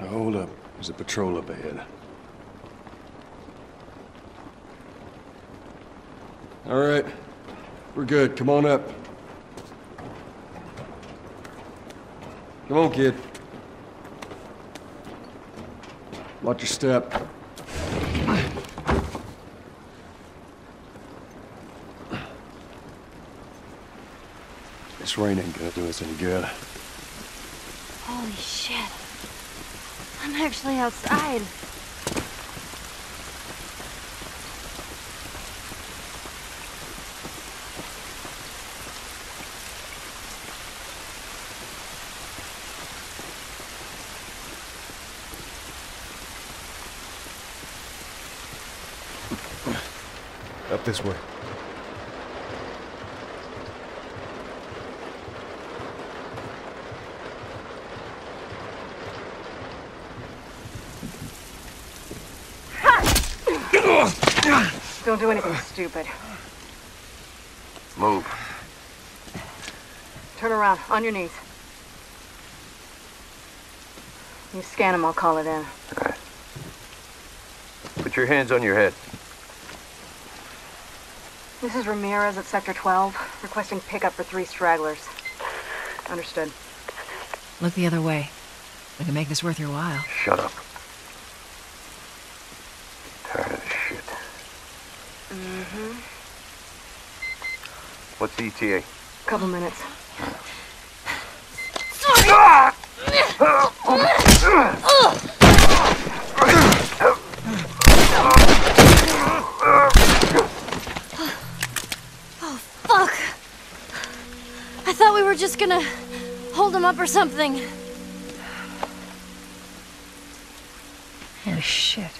Now hold up. There's a patrol up ahead. All right. We're good. Come on up. Come on, kid. Watch your step. This rain ain't gonna do us any good. Holy shit. I'm actually outside. Up this way. Don't do anything stupid. Move. Turn around, on your knees. You scan him, I'll call it in. Put your hands on your head. This is Ramirez at Sector 12, requesting pickup for three stragglers. Understood. Look the other way. We can make this worth your while. Shut up. Tired of this shit. Mm-hmm. What's the E ETA? Couple minutes. Oh Fuck! I thought we were just gonna hold him up or something. Oh, shit.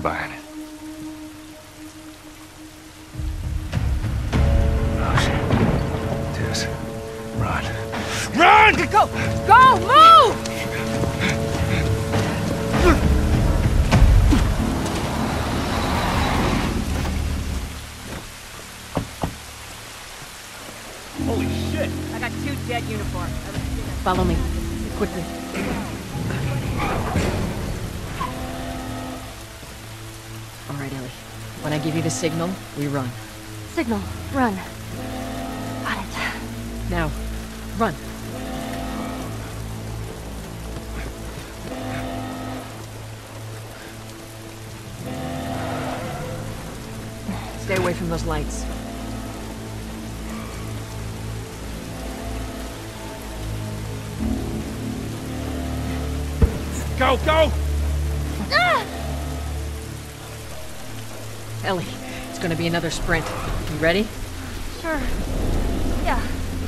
interested buying it. Rush. Tess. Run. Run! Go! Go! Move! Holy shit! I got two dead uniforms. Follow me. When I give you the signal, we run. Signal. Run. Got it. Now, run. Stay away from those lights. Go, go! Ah! Ellie, it's gonna be another sprint. You ready? Sure. Yeah.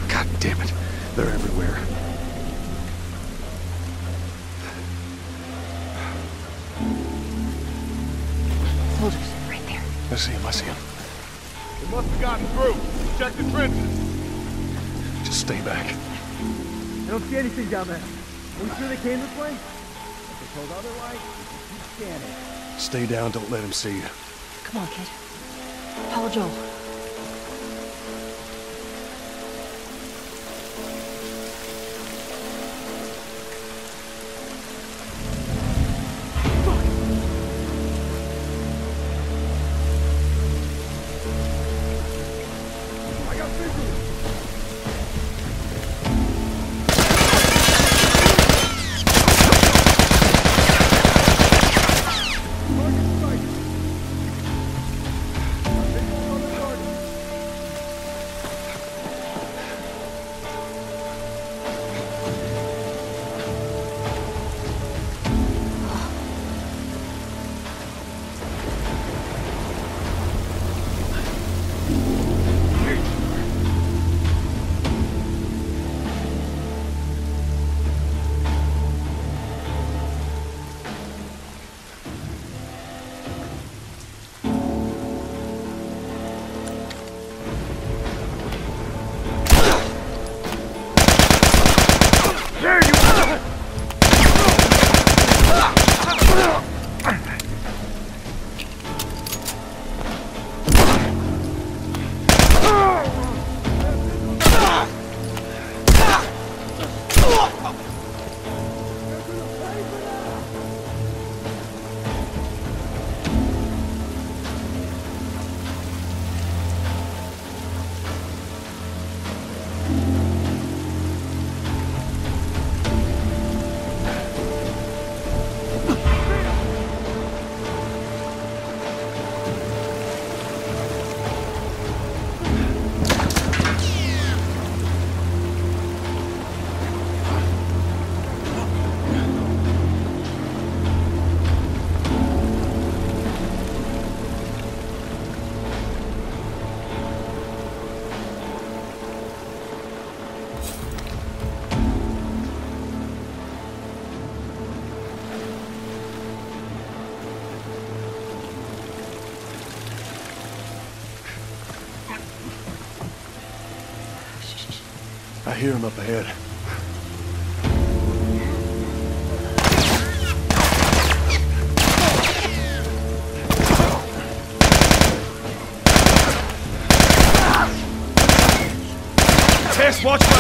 God damn it. They're everywhere. Soldiers, right there. I see him, I see him. They must have gotten through. Check the trenches. Just stay back. I don't see anything down there. Are we sure they came this way? If they're told otherwise, keep scanning. Stay down, don't let him see you. Come on, kid. Follow Joel. I hear him up ahead. Tess, watch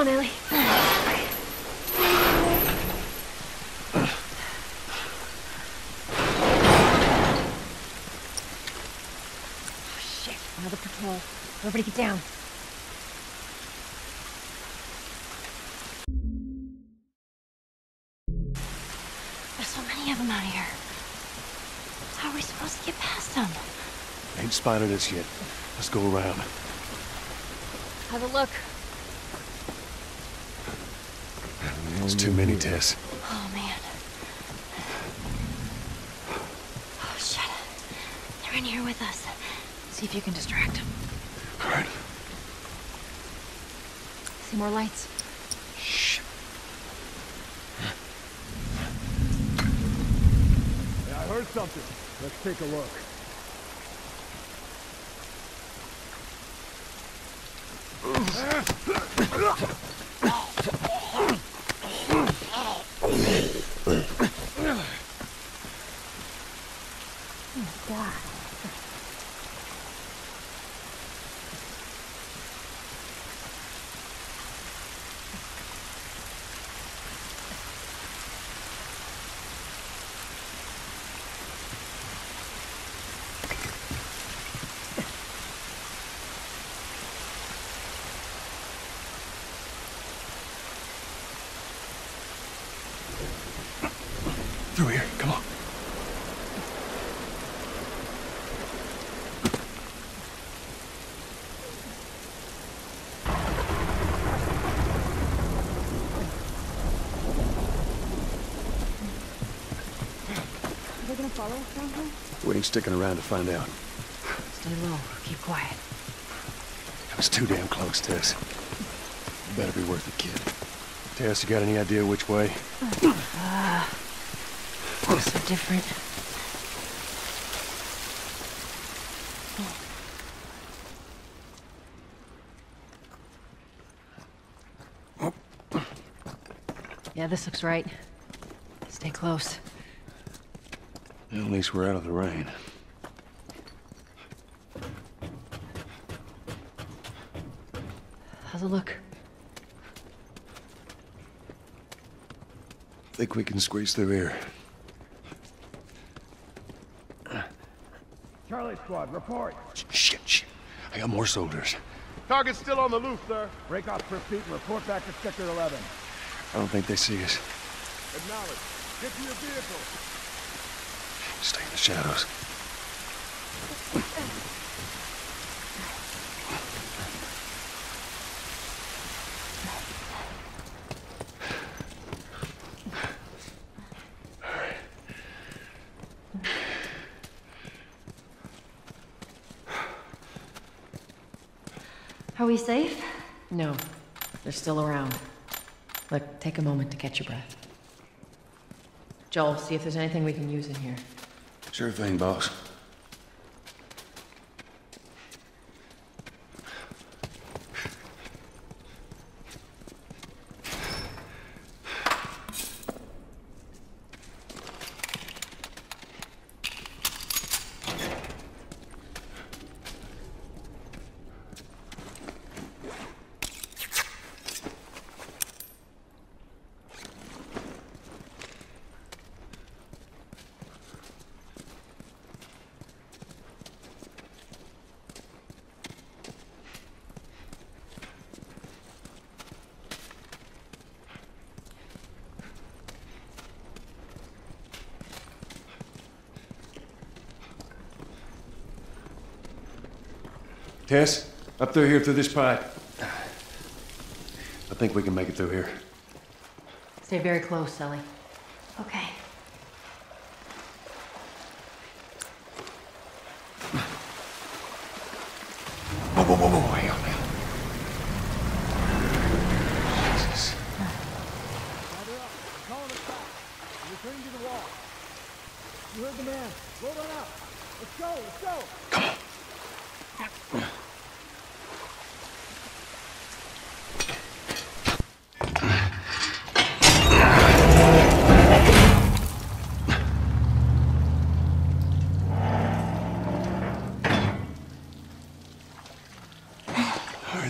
on, Ellie. Oh, shit. Another patrol. Everybody get down. There's so many of them out here. How are we supposed to get past them? Ain't spotted us yet. Let's go around. Have a look. There's too many, Tess. Oh, man. Oh, shit. They're in here with us. See if you can distract them. All right. See more lights? Shh. Hey, I heard something. Let's take a look. Follow us down here? We ain't sticking around to find out. Stay low. Keep quiet. That was too damn close, Tess. You better be worth it, kid. Tess, you got any idea which way? Uh, so different. Yeah, this looks right. Stay close. Well, at least we're out of the rain. How's it look? Think we can squeeze through here. Charlie Squad, report. Shit, shit. I got more soldiers. Target's still on the loose, sir. Break off pursuit and report back to Sector 11. I don't think they see us. Acknowledge. Get to your vehicle. Stay in the shadows. Are we safe? No, they're still around. Look, take a moment to catch your breath. Joel, see if there's anything we can use in here. Sure thing, boss. Tess, up through here through this pipe. I think we can make it through here. Stay very close, Ellie. Okay. Whoa, whoa, whoa, whoa, hang on, hang on. Jesus. Gather up. I'm calling us back. We're returning to the wall. You heard the man. Load on up. Let's go, let's go. Come on. All right,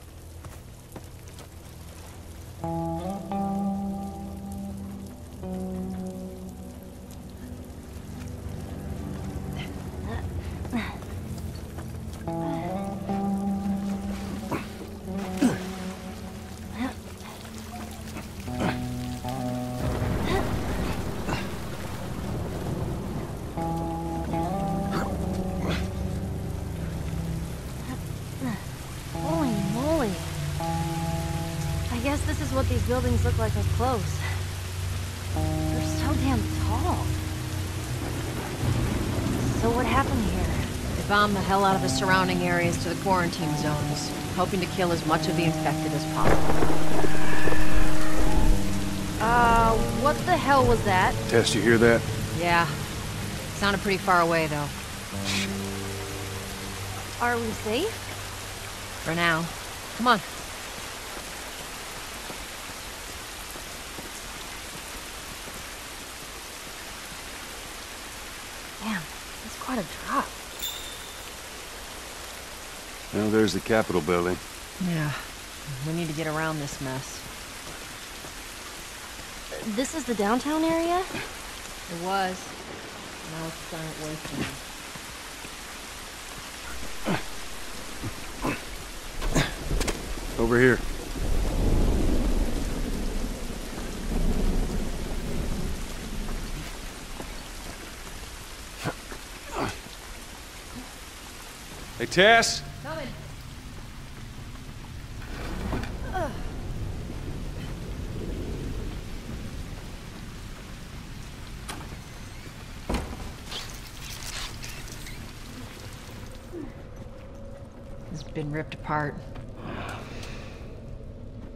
Buildings look like up close. They're so damn tall. So what happened here? They bombed the hell out of the surrounding areas to the quarantine zones, hoping to kill as much of the infected as possible. Uh, what the hell was that? Tess, you hear that? Yeah. Sounded pretty far away, though. Are we safe? For now. Come on. Damn, that's quite a drop. Well, there's the Capitol building. Yeah. We need to get around this mess. This is the downtown area? It was. Now it's a giant wasteland. Over here. Hey, Tess? Coming. It's been ripped apart.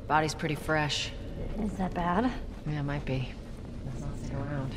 Body's pretty fresh. Is that bad? Yeah, it might be. Let's not stick around.